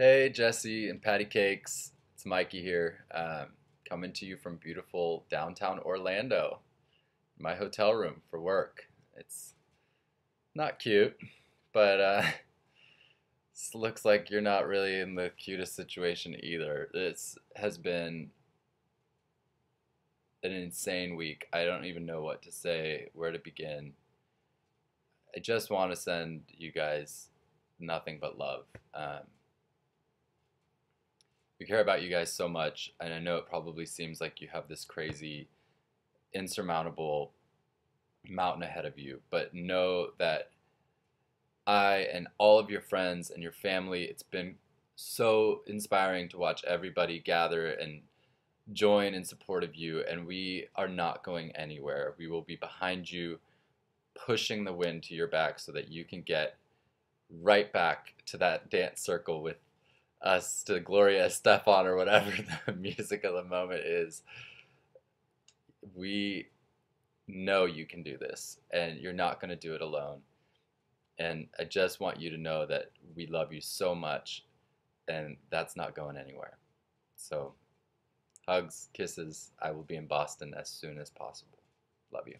Hey, Jesse and Patty Cakes. It's Mikey here, um, coming to you from beautiful downtown Orlando, my hotel room for work. It's not cute, but uh, looks like you're not really in the cutest situation either. This has been an insane week. I don't even know what to say, where to begin. I just want to send you guys nothing but love. Um, we care about you guys so much, and I know it probably seems like you have this crazy, insurmountable mountain ahead of you, but know that I and all of your friends and your family, it's been so inspiring to watch everybody gather and join in support of you, and we are not going anywhere. We will be behind you, pushing the wind to your back so that you can get right back to that dance circle with us to Gloria Estefan or whatever the music of the moment is. We know you can do this and you're not going to do it alone. And I just want you to know that we love you so much and that's not going anywhere. So, hugs, kisses. I will be in Boston as soon as possible. Love you.